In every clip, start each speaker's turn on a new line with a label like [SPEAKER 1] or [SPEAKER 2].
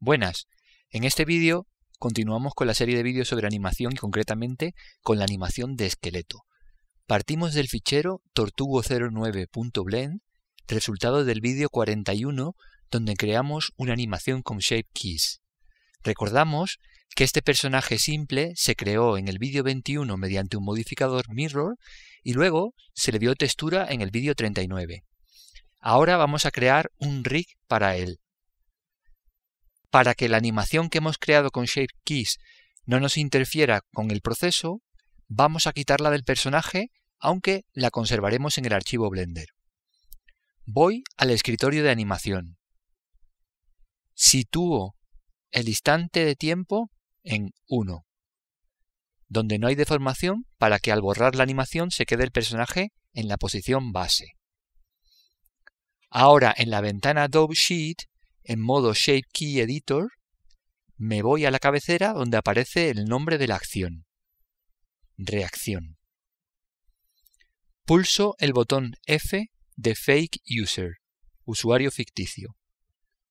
[SPEAKER 1] Buenas, en este vídeo continuamos con la serie de vídeos sobre animación y concretamente con la animación de esqueleto. Partimos del fichero tortugo09.blend, resultado del vídeo 41 donde creamos una animación con Shape Keys. Recordamos que este personaje simple se creó en el vídeo 21 mediante un modificador Mirror y luego se le dio textura en el vídeo 39. Ahora vamos a crear un rig para él para que la animación que hemos creado con Shape Keys no nos interfiera con el proceso, vamos a quitarla del personaje, aunque la conservaremos en el archivo Blender. Voy al escritorio de animación. Sitúo el instante de tiempo en 1, donde no hay deformación para que al borrar la animación se quede el personaje en la posición base. Ahora en la ventana Adobe Sheet en modo Shape Key Editor, me voy a la cabecera donde aparece el nombre de la acción. Reacción. Pulso el botón F de Fake User, usuario ficticio.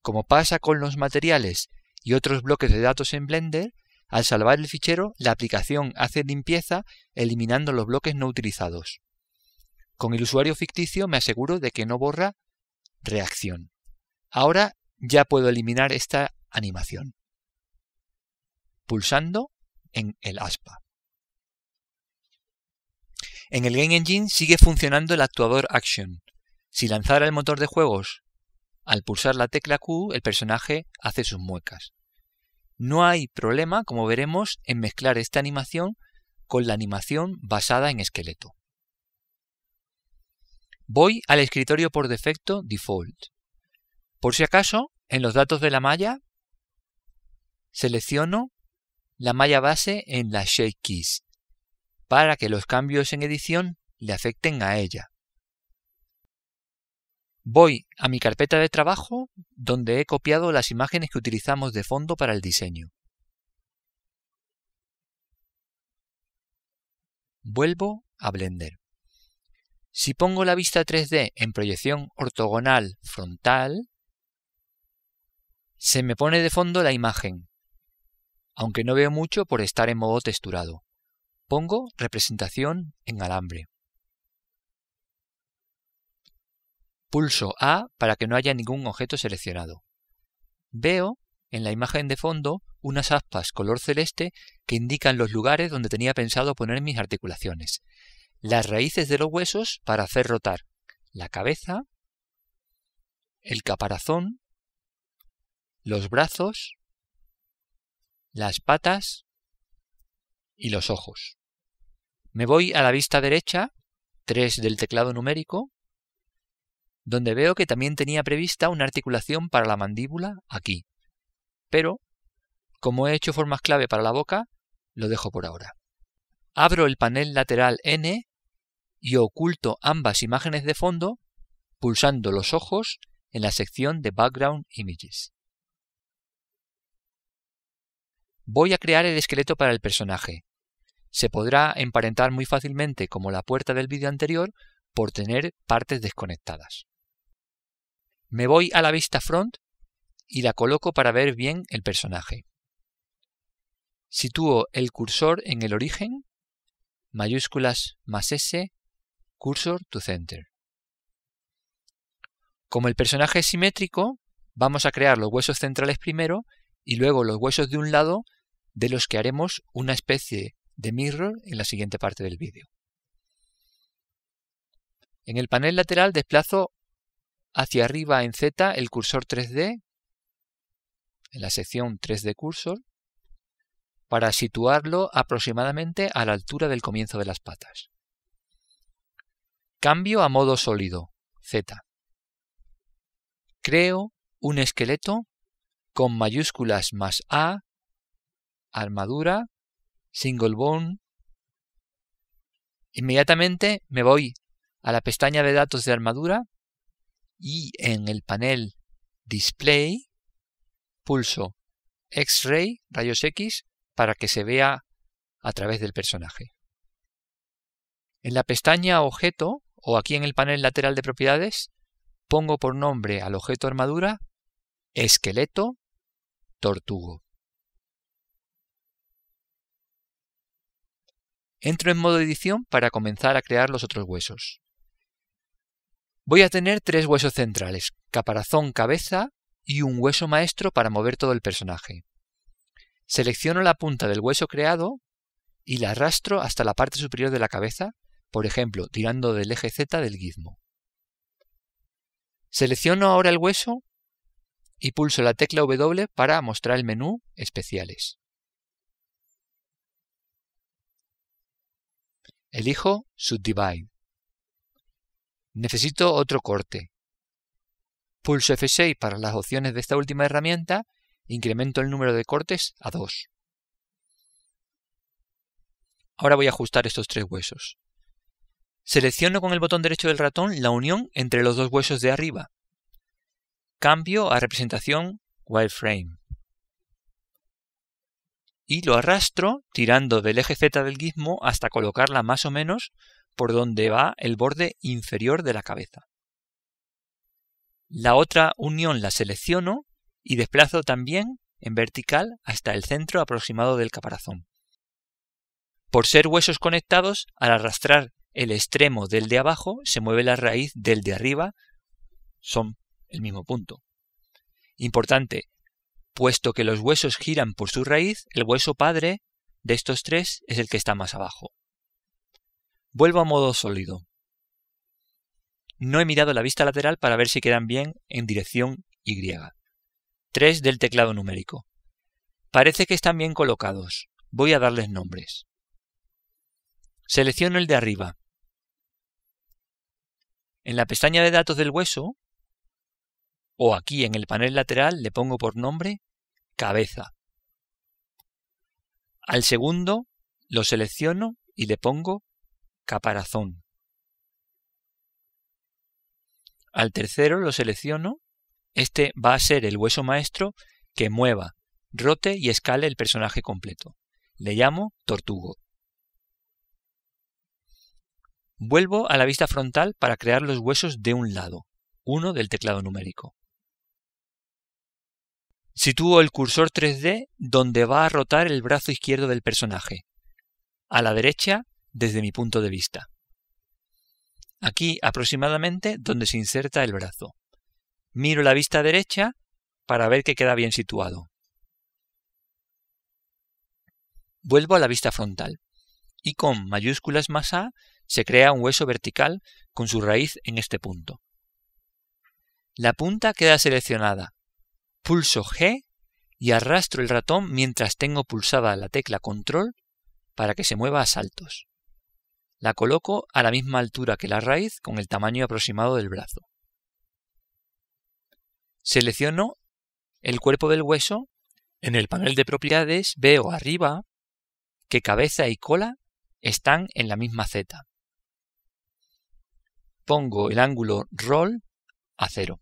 [SPEAKER 1] Como pasa con los materiales y otros bloques de datos en Blender, al salvar el fichero, la aplicación hace limpieza eliminando los bloques no utilizados. Con el usuario ficticio me aseguro de que no borra reacción. Ahora ya puedo eliminar esta animación pulsando en el aspa. En el Game Engine sigue funcionando el actuador Action. Si lanzara el motor de juegos al pulsar la tecla Q, el personaje hace sus muecas. No hay problema, como veremos, en mezclar esta animación con la animación basada en esqueleto. Voy al escritorio por defecto Default. Por si acaso, en los datos de la malla, selecciono la malla base en la Shake Keys para que los cambios en edición le afecten a ella. Voy a mi carpeta de trabajo donde he copiado las imágenes que utilizamos de fondo para el diseño. Vuelvo a Blender. Si pongo la vista 3D en proyección ortogonal frontal, se me pone de fondo la imagen, aunque no veo mucho por estar en modo texturado. Pongo representación en alambre. Pulso A para que no haya ningún objeto seleccionado. Veo en la imagen de fondo unas aspas color celeste que indican los lugares donde tenía pensado poner mis articulaciones. Las raíces de los huesos para hacer rotar la cabeza, el caparazón los brazos, las patas y los ojos. Me voy a la vista derecha, 3 del teclado numérico, donde veo que también tenía prevista una articulación para la mandíbula aquí. Pero, como he hecho formas clave para la boca, lo dejo por ahora. Abro el panel lateral N y oculto ambas imágenes de fondo pulsando los ojos en la sección de Background Images. Voy a crear el esqueleto para el personaje. Se podrá emparentar muy fácilmente como la puerta del vídeo anterior por tener partes desconectadas. Me voy a la vista front y la coloco para ver bien el personaje. Sitúo el cursor en el origen, mayúsculas más S, cursor to center. Como el personaje es simétrico, vamos a crear los huesos centrales primero y luego los huesos de un lado de los que haremos una especie de mirror en la siguiente parte del vídeo. En el panel lateral desplazo hacia arriba en Z el cursor 3D, en la sección 3D Cursor, para situarlo aproximadamente a la altura del comienzo de las patas. Cambio a modo sólido, Z. Creo un esqueleto con mayúsculas más A armadura, single bone. Inmediatamente me voy a la pestaña de datos de armadura y en el panel Display pulso X-Ray, rayos X, para que se vea a través del personaje. En la pestaña Objeto o aquí en el panel lateral de propiedades pongo por nombre al objeto armadura esqueleto tortugo. Entro en modo edición para comenzar a crear los otros huesos. Voy a tener tres huesos centrales, caparazón, cabeza y un hueso maestro para mover todo el personaje. Selecciono la punta del hueso creado y la arrastro hasta la parte superior de la cabeza, por ejemplo, tirando del eje Z del gizmo. Selecciono ahora el hueso y pulso la tecla W para mostrar el menú Especiales. Elijo Subdivide. Necesito otro corte. Pulso F6 para las opciones de esta última herramienta, incremento el número de cortes a 2. Ahora voy a ajustar estos tres huesos. Selecciono con el botón derecho del ratón la unión entre los dos huesos de arriba. Cambio a representación wireframe y lo arrastro tirando del eje Z del gizmo hasta colocarla más o menos por donde va el borde inferior de la cabeza. La otra unión la selecciono y desplazo también en vertical hasta el centro aproximado del caparazón. Por ser huesos conectados, al arrastrar el extremo del de abajo, se mueve la raíz del de arriba, son el mismo punto. Importante, Puesto que los huesos giran por su raíz, el hueso padre de estos tres es el que está más abajo. Vuelvo a modo sólido. No he mirado la vista lateral para ver si quedan bien en dirección Y. 3 del teclado numérico. Parece que están bien colocados. Voy a darles nombres. Selecciono el de arriba. En la pestaña de datos del hueso o aquí en el panel lateral le pongo por nombre cabeza. Al segundo lo selecciono y le pongo caparazón. Al tercero lo selecciono. Este va a ser el hueso maestro que mueva, rote y escale el personaje completo. Le llamo tortugo. Vuelvo a la vista frontal para crear los huesos de un lado, uno del teclado numérico. Sitúo el cursor 3D donde va a rotar el brazo izquierdo del personaje, a la derecha desde mi punto de vista. Aquí aproximadamente donde se inserta el brazo. Miro la vista derecha para ver que queda bien situado. Vuelvo a la vista frontal y con mayúsculas más A se crea un hueso vertical con su raíz en este punto. La punta queda seleccionada Pulso G y arrastro el ratón mientras tengo pulsada la tecla Control para que se mueva a saltos. La coloco a la misma altura que la raíz con el tamaño aproximado del brazo. Selecciono el cuerpo del hueso. En el panel de propiedades veo arriba que cabeza y cola están en la misma Z. Pongo el ángulo Roll a cero.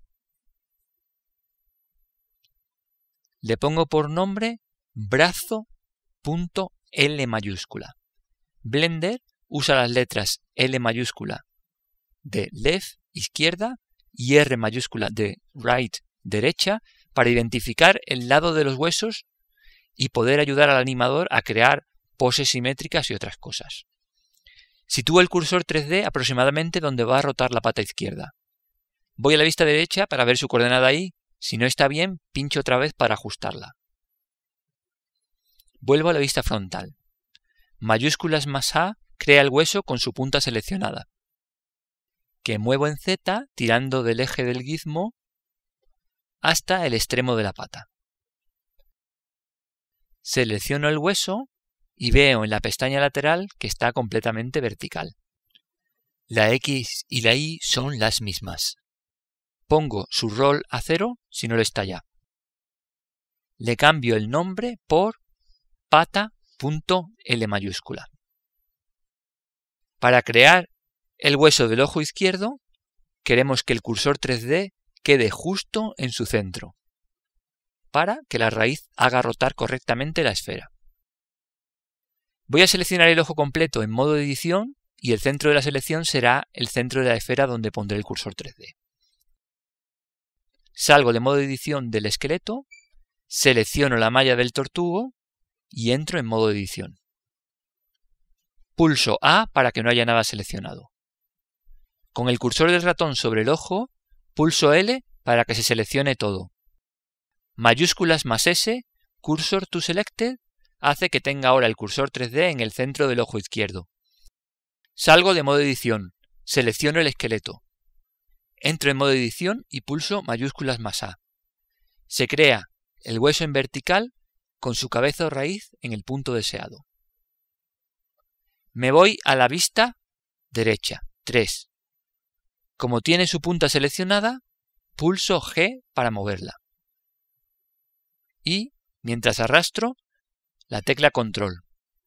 [SPEAKER 1] Le pongo por nombre brazo.l mayúscula. Blender usa las letras L mayúscula de left, izquierda, y R mayúscula de right, derecha, para identificar el lado de los huesos y poder ayudar al animador a crear poses simétricas y otras cosas. Sitúo el cursor 3D aproximadamente donde va a rotar la pata izquierda. Voy a la vista derecha para ver su coordenada ahí si no está bien, pincho otra vez para ajustarla. Vuelvo a la vista frontal. Mayúsculas más A crea el hueso con su punta seleccionada. Que muevo en Z tirando del eje del gizmo hasta el extremo de la pata. Selecciono el hueso y veo en la pestaña lateral que está completamente vertical. La X y la Y son las mismas. Pongo su rol a cero si no lo está ya. Le cambio el nombre por pata.l mayúscula. Para crear el hueso del ojo izquierdo, queremos que el cursor 3D quede justo en su centro, para que la raíz haga rotar correctamente la esfera. Voy a seleccionar el ojo completo en modo de edición y el centro de la selección será el centro de la esfera donde pondré el cursor 3D. Salgo de modo edición del esqueleto, selecciono la malla del tortugo y entro en modo edición. Pulso A para que no haya nada seleccionado. Con el cursor del ratón sobre el ojo, pulso L para que se seleccione todo. Mayúsculas más S, cursor to selected, hace que tenga ahora el cursor 3D en el centro del ojo izquierdo. Salgo de modo edición, selecciono el esqueleto. Entro en modo edición y pulso mayúsculas más A. Se crea el hueso en vertical con su cabeza o raíz en el punto deseado. Me voy a la vista derecha, 3. Como tiene su punta seleccionada, pulso G para moverla. Y, mientras arrastro, la tecla control.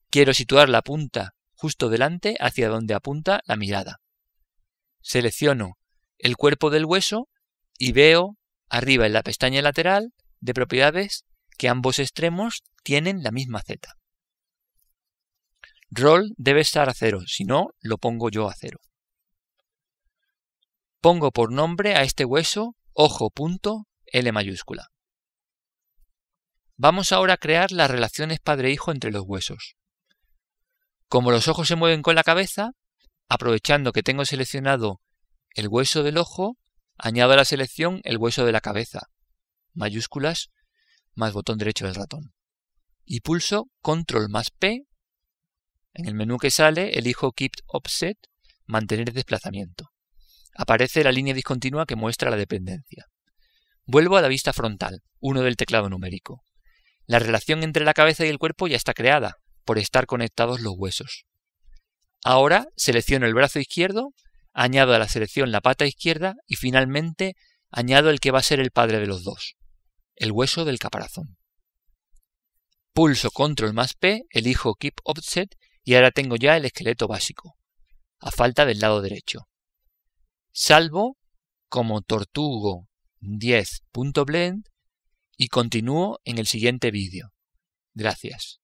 [SPEAKER 1] Quiero situar la punta justo delante hacia donde apunta la mirada. Selecciono el cuerpo del hueso y veo arriba en la pestaña lateral de propiedades que ambos extremos tienen la misma Z. Roll debe estar a cero, si no, lo pongo yo a cero. Pongo por nombre a este hueso ojo.l mayúscula. Vamos ahora a crear las relaciones padre-hijo entre los huesos. Como los ojos se mueven con la cabeza, aprovechando que tengo seleccionado el hueso del ojo, añado a la selección el hueso de la cabeza, mayúsculas más botón derecho del ratón. Y pulso Control más P. En el menú que sale, elijo Keep Offset, mantener desplazamiento. Aparece la línea discontinua que muestra la dependencia. Vuelvo a la vista frontal, uno del teclado numérico. La relación entre la cabeza y el cuerpo ya está creada, por estar conectados los huesos. Ahora selecciono el brazo izquierdo, añado a la selección la pata izquierda y finalmente añado el que va a ser el padre de los dos, el hueso del caparazón. Pulso Control más P, elijo Keep Offset y ahora tengo ya el esqueleto básico, a falta del lado derecho. Salvo como tortugo 10.blend y continúo en el siguiente vídeo. Gracias.